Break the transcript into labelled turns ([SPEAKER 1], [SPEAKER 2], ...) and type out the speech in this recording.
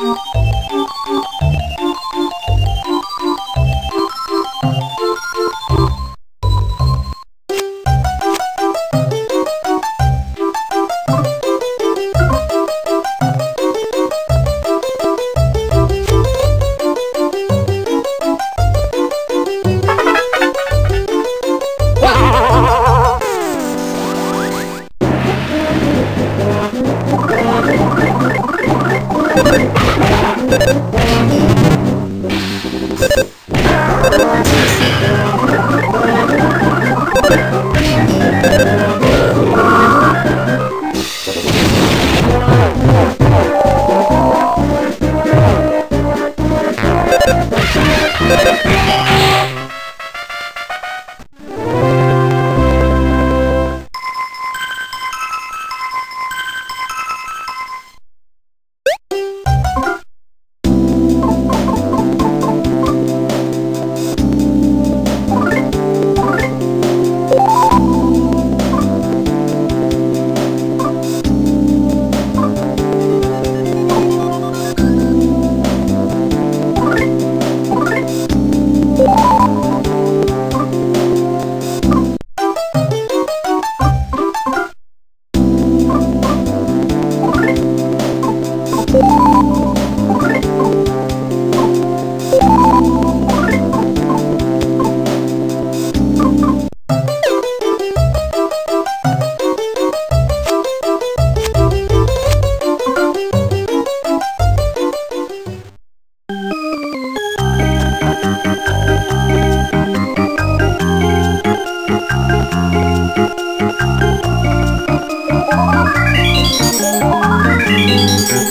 [SPEAKER 1] you Thank you.